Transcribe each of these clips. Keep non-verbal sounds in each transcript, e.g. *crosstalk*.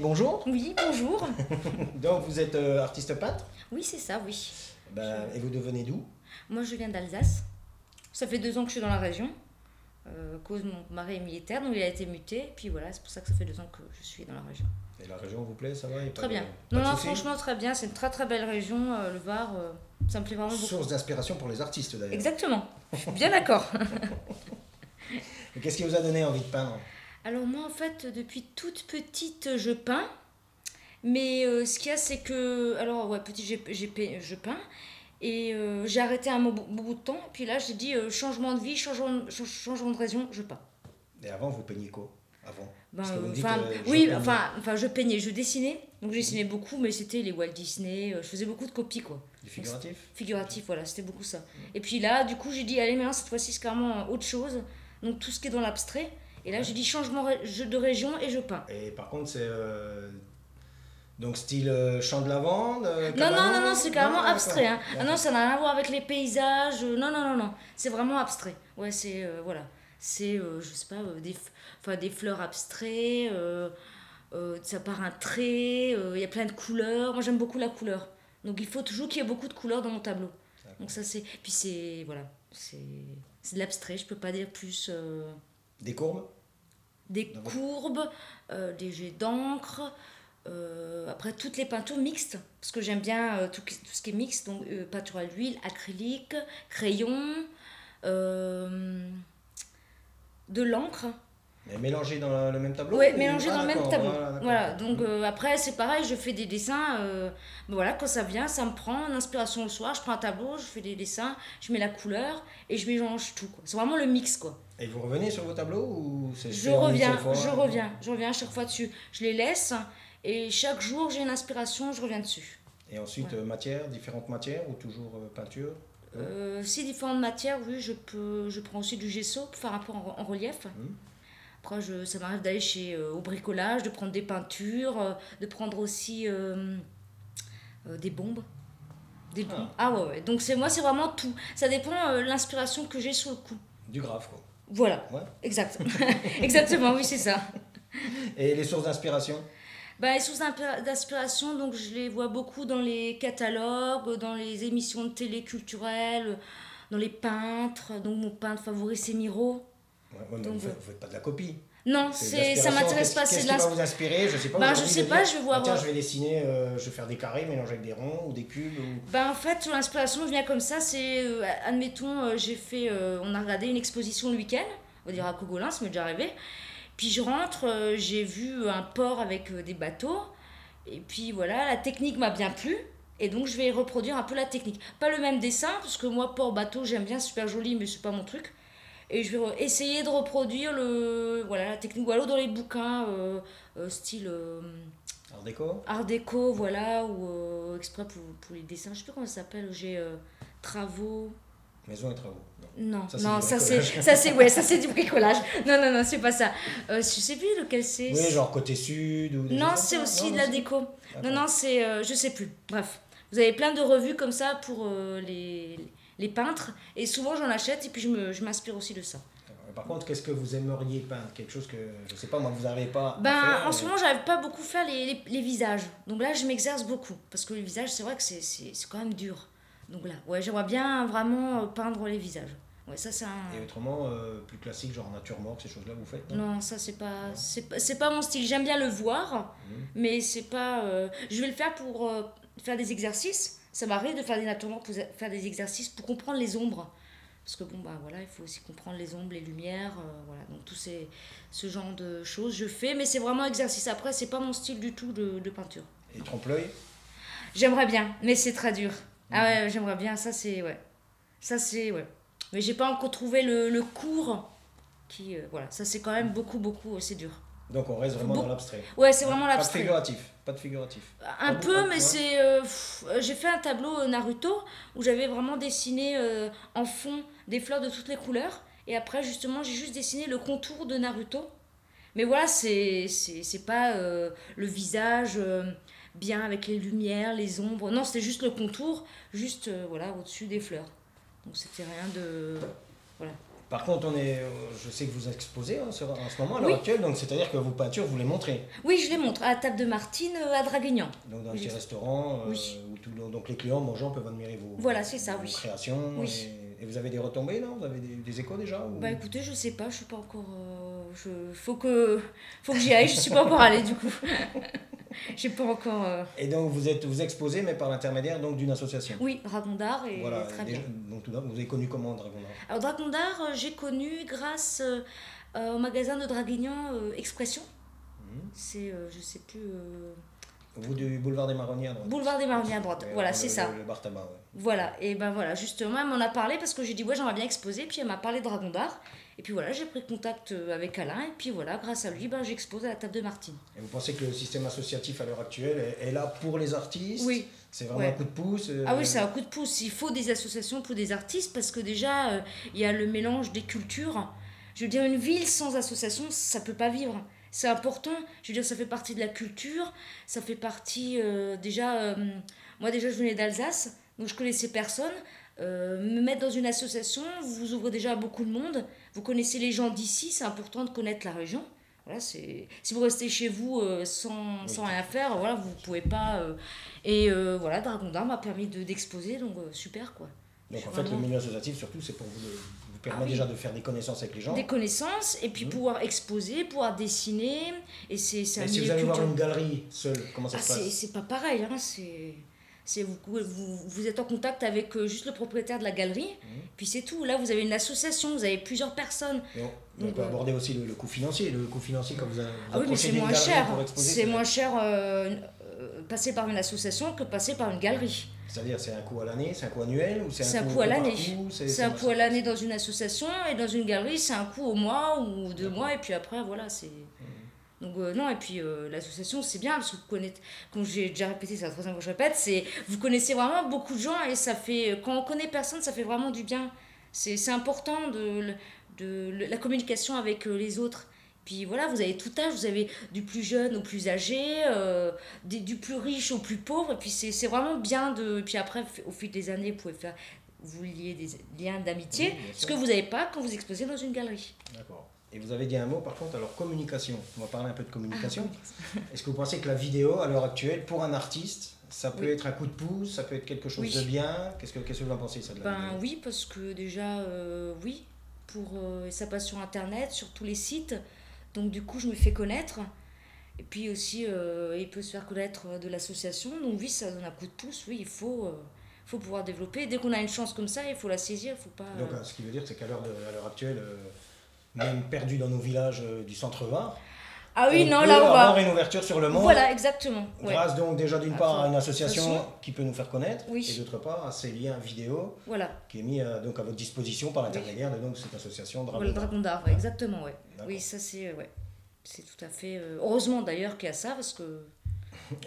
Bonjour. Oui, bonjour. *laughs* Donc vous êtes euh, artiste peintre Oui, c'est ça, oui. Ben, Et vous devenez d'où? Moi, je viens d'Alsace. Ça fait deux ans que je suis dans la région. Euh, cause mon mari est militaire, donc il a été muté. Puis voilà, c'est pour ça que ça fait deux ans que je suis dans la région. Et la région vous plaît, ça va? Très bien. Non, non, franchement, très bien. C'est une très très belle région, euh, le Var. euh, ça me plaît vraiment beaucoup. Source d'inspiration pour les artistes d'ailleurs. Exactement. Je suis bien d'accord. *laughs* Qu'est-ce qui vous a donné envie de peindre? Alors moi, en fait, depuis toute petite, je peins. Mais euh, ce qu'il y a, c'est que... Alors, ouais, petit, j'ai, j'ai je peins. Et euh, j'ai arrêté un bout, bout de temps. Puis là, j'ai dit euh, changement de vie, changement, ch- changement de région, je peins. Et avant, vous peignez quoi Avant? Ben, enfin, oui, enfin, enfin, je peignais, je dessinais. Donc, je dessinais beaucoup, mais c'était les Walt Disney. Je faisais beaucoup de copies, quoi. Du figuratif? Figuratif, voilà, c'était beaucoup ça. Et puis là, du coup, j'ai dit, allez, maintenant, cette fois-ci, c'est carrément autre chose. Donc, tout ce qui est dans l'abstrait. Et là, j'ai dit changement ré- jeu de région et je peins. Et par contre, c'est. euh, Donc style euh, champ de lavande euh, Non, non, non, non, c'est carrément abstrait. Hein. Ah non, ça n'a rien à voir avec les paysages. euh, Non, non, non, non. C'est vraiment abstrait. Ouais, c'est. voilà. C'est, je sais pas, des, enfin, des fleurs abstraits. euh, ça part un trait. Il y a plein de couleurs. Moi, j'aime beaucoup la couleur. Donc, il faut toujours qu'il y ait beaucoup de couleurs dans mon tableau. Donc, ça, c'est. Puis, c'est. Voilà. C'est c'est de l'abstrait. Je peux pas dire plus. Des courbes? Des courbes, euh, des jets d'encre, euh, après toutes les peintures mixtes, parce que j'aime bien euh, tout, ce qui est mixte, donc peinture à l'huile, acrylique, crayon, de l'encre. Mais mélangés dans le, même tableau Ouais, ou- mélangé Ah, dans le même tableau. voilà, donc euh, après c'est pareil, je fais des dessins, euh, ben voilà, quand ça vient, ça me prend l'inspiration le soir, je prends un tableau, je fais des dessins, je mets la couleur et je mélange tout. C'est vraiment le mix quoi. Et vous revenez sur vos tableaux ou c'est Je reviens, je reviens, je reviens à chaque fois dessus. Je les laisse et chaque jour j'ai une inspiration, je reviens dessus. Et ensuite, euh, matière, différentes matières ou toujours euh, peinture? Euh, si différentes matières, oui, je peux, je prends aussi du gesso pour faire un peu en, en relief. Mhm. Après, je, ça m'arrive d'aller chez euh, au bricolage, de prendre des peintures, euh, de prendre aussi euh, euh, des bombes. Des bombes. Ah ouais, ouais. Donc c'est moi, c'est vraiment tout. Ça dépend l'inspiration que j'ai sur le coup. Du graphe, quoi. Voilà, Ouais. exact. *laughs* Exactement, oui, c'est ça. Et les sources d'inspiration? Ben, les sources d'inspiration, donc je les vois beaucoup dans les catalogues, dans les émissions de télé culturelles, dans les peintres. Donc mon peintre favori c'est Miro. Ouais, ouais, mais Donc, vous, faites, euh, faites pas de la copie. Non, C'est ça l'inspiration. m'intéresse pas. C'est de qui va l'insp- vous inspirer? Je sais pas. Ben, je sais pas, dire, je vais voir, ah, Tiens, je vais dessiner, euh, je vais faire des carrés mélangés avec des ronds ou des cubes. Ou... Ben, en fait, l'inspiration vient comme ça. C'est, euh, admettons, euh, j'ai fait, euh, on a regardé une exposition le week-end, on va dire à Cogolin, ça m'est déjà arrivé. Puis je rentre, j'ai vu un port avec des bateaux. Et puis voilà, la technique m'a bien plu. Et donc je vais reproduire un peu la technique. Pas le même dessin, parce que moi, port, bateau, j'aime bien, super joli, mais c'est pas mon truc. Et je vais essayer de reproduire le, voilà, la technique. Alors dans les bouquins, euh, euh, style. euh, Art déco Art déco, voilà, ou exprès pour, pour les dessins, je sais plus comment ça s'appelle, j'ai travaux. Maison et travaux. Non. Non, Ça, c'est ça c'est ouais, ça c'est du *laughs* bricolage. Non non non, c'est pas ça. Euh, je sais plus lequel c'est. Oui, genre côté sud ou non, c'est aussi Non, de la déco. Non non, c'est euh, je sais plus. Bref, vous avez plein de revues comme ça pour euh, les les peintres et souvent j'en achète et puis je me je m'inspire aussi de ça. D'accord. Par contre, qu'est-ce que vous aimeriez peindre? Quelque chose que, je sais pas, moi, vous n'arrivez pas à Ben, faire en ce moment, j'arrive pas beaucoup faire les, les, les visages. Donc là, je m'exerce beaucoup. Parce que le visage, c'est vrai que c'est- c'est c'est quand même dur. Donc là, ouais, j'aimerais bien vraiment euh, peindre les visages. Ouais, ça, c'est un. Et autrement, euh, plus classique, genre nature morte, ces choses-là, vous faites Non, ça, c'est pas, c'est pas, c'est pas mon style. J'aime bien le voir, Mhm. mais c'est pas. euh, Je vais le faire pour euh, faire des exercices. Ça m'arrive de faire des natures mortes pour faire des exercices pour comprendre les ombres. Parce que bon, bah voilà, il faut aussi comprendre les ombres, les lumières, euh, voilà. Donc, tout ces, ce genre de choses, je fais, mais c'est vraiment exercice. Après, c'est pas mon style du tout de, de peinture. Et trompe-l'œil? J'aimerais bien, mais c'est très dur. Ah ouais, j'aimerais bien, ça c'est. Ouais. Ça c'est. Ouais. Mais j'ai pas encore trouvé le, le cours qui. euh, voilà, ça c'est quand même beaucoup, beaucoup, euh, c'est dur. Donc on reste vraiment dans l'abstrait. Ouais, c'est vraiment Pas l'abstrait. figuratif. Pas de figuratif. Un Pas peu, beaucoup, mais c'est. euh, j'ai fait un tableau euh, Naruto où j'avais vraiment dessiné euh, en fond des fleurs de toutes les couleurs. Et après, justement, j'ai juste dessiné le contour de Naruto. Mais voilà, c'est c'est c'est pas euh, le visage euh, bien avec les lumières, les ombres. Non, c'était juste le contour, juste euh, voilà, au-dessus des fleurs. Donc c'était rien de. Voilà. Par contre, on est, euh, je sais que vous exposez hein, sur- en ce moment, à l'heure Oui. actuelle, donc c'est-à-dire que vos peintures, vous les montrez. Oui, je les montre à la table de Martine euh, à Draguignan. Donc dans un petit restaurant, euh, Oui. où tout donc les clients mangeant peuvent admirer vos, Voilà, c'est ça, vos oui. créations. Oui. Et, et vous avez des retombées, là Vous avez des, des échos déjà ou- Bah écoutez, je sais pas, je suis pas encore. euh, je... Faut que, faut que j'y aille. Je suis pas encore allée du coup. *laughs* *laughs* J'ai pas encore. euh, Et donc vous êtes vous exposez, mais par l'intermédiaire donc d'une association. Oui, Dragon d'art et Voilà, très déjà- bien. donc tout d'abord, vous avez connu comment Dragon Art Alors Dragon d'art, euh, j'ai connu grâce euh, au magasin de Draguignan Expression. Mhm. C'est, je sais plus, Vous du boulevard des Marronniers à droite. boulevard des Marronniers à droite. Voilà, c'est ça. Le bar tabac, ouais. Voilà, et ben voilà, justement, elle m'en a parlé parce que j'ai dit, ouais, j'aimerais bien exposer, puis elle m'a parlé de Dragon d'art. Et puis voilà, j'ai pris contact euh, avec Alain, et puis voilà, grâce à lui, ben, j'expose à la table de Martine. Et vous pensez que le système associatif à l'heure actuelle est, là pour les artistes? Oui. C'est vraiment Ouais. un coup de pouce euh, Ah oui, c'est un coup de pouce. Il faut des associations pour des artistes parce que déjà, euh, il y a le mélange des cultures. Je veux dire, une ville sans association, ça peut pas vivre. C'est important. Je veux dire, ça fait partie de la culture. Ça fait partie euh, déjà. euh, moi, déjà, je venais d'Alsace, donc je connaissais personne. Euh, me mettre dans une association, vous ouvrez déjà à beaucoup de monde. Vous connaissez les gens d'ici, c'est important de connaître la région. Voilà, si vous restez chez vous sans, sans rien faire, voilà, vous pouvez pas. et voilà, Dragon d'Art m'a permis de d'exposer, donc super quoi. Donc en fait, le milieu associatif, surtout, c'est pour vous, de- vous permet Ah oui. déjà de faire des connaissances avec les gens. Des connaissances et puis Mhm. pouvoir exposer, pouvoir dessiner. Et c'est Mais si vous allez voir une galerie seule, comment ça Ah, se passe? c'est pas pareil, hein, c'est. c'est Vous, vous, vous êtes en contact avec euh, juste le propriétaire de la galerie, Mhm. puis c'est tout. Là, vous avez une association, vous avez plusieurs personnes. On, on Donc, peut euh, aborder aussi le, le coût financier. Le coût financier, quand vous, avez- vous Ah oui, mais c'est moins cher. C'est moins cher euh, passer par une association que passer par une galerie. C'est-à-dire, c'est un coût à l'année, c'est un coût annuel ou c'est un coût à l'année. C'est un coût à l'année dans une association et dans une galerie, c'est un coût au mois ou deux mois et puis après, voilà, c'est. Donc euh, non, et puis euh, l'association, c'est bien parce que vous connaissez, comme j'ai déjà répété, c'est la troisième fois que je répète, c'est vous connaissez vraiment beaucoup de gens et ça fait, quand on connaît personne, ça fait vraiment du bien. C'est c'est important de, de, de la communication avec euh, les autres. Puis voilà, vous avez tout âge, vous avez du plus jeune au plus âgé, euh, des- du plus riche au plus pauvre, et puis c'est vraiment bien de... Puis après, au fil des années, vous pouvez faire, vous lier des liens d'amitié, Oui, ce que vous n'avez pas quand vous exposez dans une galerie. D'accord. Et vous avez dit un mot par contre, alors communication. On va parler un peu de communication. Ah, *laughs* Est-ce que vous pensez que la vidéo, à l'heure actuelle, pour un artiste, ça peut Oui. être un coup de pouce, ça peut être quelque chose Oui. de bien? Qu'est-ce que, qu'est-ce que vous en pensez ça de la Ben vidéo? oui, parce que déjà, euh, oui, pour, euh, ça passe sur Internet, sur tous les sites. Donc du coup, je me fais connaître. Et puis aussi, euh, il peut se faire connaître de l'association. Donc oui, ça donne un coup de pouce. Oui, il faut, euh, faut pouvoir développer. Dès qu'on a une chance comme ça, il faut la saisir. Il faut pas... Donc, euh, ce qui veut dire, c'est qu'à l'heure, actuelle, euh, même perdu dans nos villages euh, du centre-Var, ah oui, on non, peut là, on avoir va... une ouverture sur le monde. Voilà, exactement. ouais. Grâce donc déjà d'une part à une association qui peut nous faire connaître Oui. et d'autre part à ces liens vidéo Voilà, qui est mis à, donc à votre disposition par l'intermédiaire de donc cette association Dragon. voilà le dragon d'art, ouais, exactement, ouais. Oui, ça c'est... Ouais. C'est tout à fait... euh, Heureusement d'ailleurs qu'il y a ça, parce que...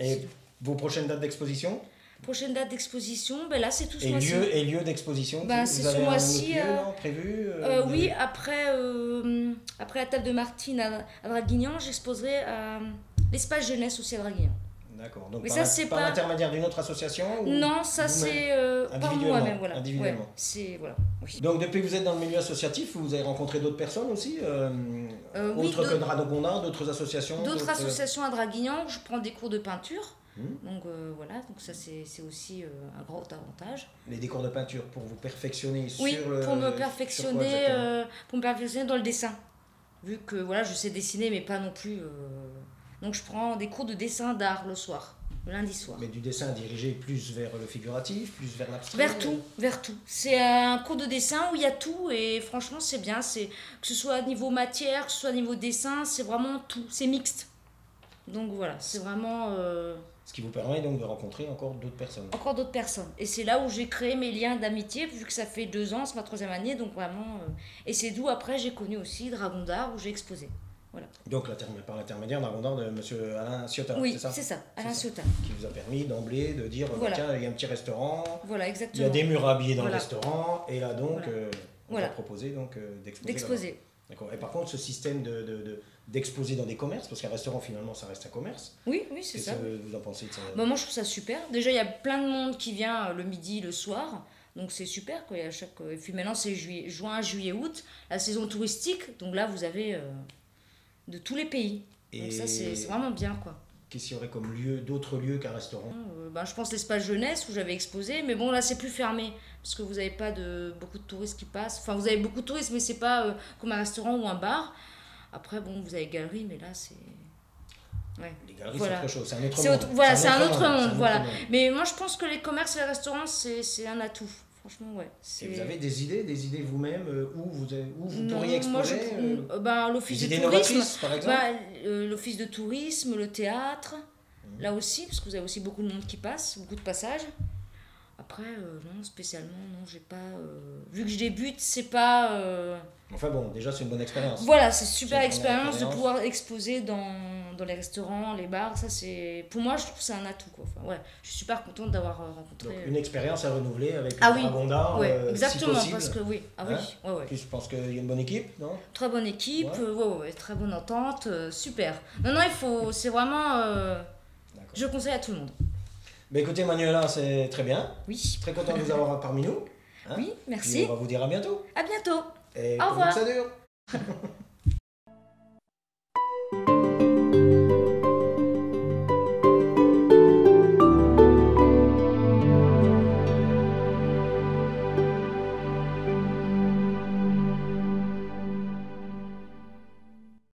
Et vos prochaines dates d'exposition? Prochaine date d'exposition, ben là c'est tout ce et mois-ci. lieu et lieu d'exposition Ben, c'est ce mois-ci, euh, prévu euh, Euh, oui, avez- après, euh, après la table de Martine à, à Draguignan, j'exposerai à l'espace jeunesse aussi à Draguignan. D'accord. Donc Mais par, ça, par pas- l'intermédiaire d'une autre association ou Non, ça c'est euh, par moi-même, voilà. individuellement. Ouais, c'est voilà. Oui. Donc depuis que vous êtes dans le milieu associatif, vous avez rencontré d'autres personnes aussi euh, Euh, oui, autres que d'autres- Dragon d'Art, d'autres associations D'autres associations à Draguignan, où je prends des cours de peinture. Hmm. Donc euh, voilà, donc ça c'est aussi euh, un grand avantage. Les décors de peinture pour vous perfectionner Oui, sur le. pour me quoi perfectionner, euh, pour me perfectionner dans le dessin. Vu que voilà, je sais dessiner, mais pas non plus. Euh, Donc je prends des cours de dessin d'art le soir, le lundi soir. Mais du dessin dirigé plus vers le figuratif, plus vers l'abstrait Vers tout, vers tout. C'est un cours de dessin où il y a tout et franchement c'est bien. C'est que ce soit à niveau matière, que ce soit à niveau dessin, c'est vraiment tout. C'est mixte. Donc voilà, c'est vraiment euh, Ce qui vous permet donc de rencontrer encore d'autres personnes. encore d'autres personnes. Et c'est là où j'ai créé mes liens d'amitié vu que ça fait deux ans, c'est ma troisième année, donc vraiment. euh, Et c'est d'où après j'ai connu aussi Dragon d'art où j'ai exposé. Donc l'inter- par l'intermédiaire d'un rondard de M. Alain Ciotat, oui, c'est ça c'est ça, Alain Ciotat. Qui vous a permis d'emblée de dire, bah, Voilà. tiens, il y a un petit restaurant, Voilà, il y exactement. a des murs habillés dans Voilà. le restaurant, et là donc, Voilà. euh, on Voilà. va proposer donc euh, d'exposer. D'accord. Et par contre, ce système de, de- de- d'exposer dans des commerces, parce qu'un restaurant finalement ça reste un commerce, Oui, oui, c'est qu'est-ce ça. que vous en pensez de ça Bah, moi, je trouve ça super. Déjà, il y a plein de monde qui vient euh, le midi, le soir. Donc c'est super quoi. À chaque... Et puis maintenant c'est juillet, juin, juillet, août, la saison touristique. Donc là vous avez euh, de tous les pays. Et Donc ça c'est vraiment bien quoi. qu'est-ce qu'il y aurait comme lieu, d'autres lieux qu'un restaurant? Euh, ben, je pense l'espace jeunesse où j'avais exposé, mais bon là c'est plus fermé parce que vous n'avez pas de beaucoup de touristes qui passent. Enfin vous avez beaucoup de touristes, mais c'est pas euh, comme un restaurant ou un bar. Après bon vous avez galerie, mais là c'est ouais. Les galeries, Voilà. c'est autre chose, c'est un autre monde. autre- voilà, c'est un autre monde, voilà. monde. Mais moi je pense que les commerces et les restaurants c'est c'est un atout. Franchement ouais. Et vous avez des idées, des idées vous-même euh, où vous, où vous Non, pourriez moi, je- euh, euh, ben, l'office de tourisme. par exemple Bah, l'office de tourisme, le théâtre, Mhm. là aussi, parce que vous avez aussi beaucoup de monde qui passe, beaucoup de passages. Après, euh, non, spécialement, non, j'ai pas. euh, vu que je débute, c'est pas. euh, Enfin bon, déjà, c'est une bonne expérience. Voilà, c'est super expérience de pouvoir exposer dans, dans les restaurants, les bars. Ça, c'est. Pour moi, je trouve que c'est un atout, quoi. Enfin, ouais, je suis super contente d'avoir rencontré. Donc, une expérience à renouveler avec Ah oui. Ouais, si exactement, parce que oui. Ah oui, Hein ouais, ouais. Puis je pense qu'il y a une bonne équipe, non? Très bonne équipe, Ouais. très bonne entente, super. Non, non, il faut. C'est vraiment. je conseille à tout le monde. Mais écoutez, Manuela, c'est très bien. Oui. Très content de vous avoir *laughs* parmi nous. Hein Oui, Puis merci. on va vous dire à bientôt. À bientôt. Et Au revoir. que ça dure? *laughs*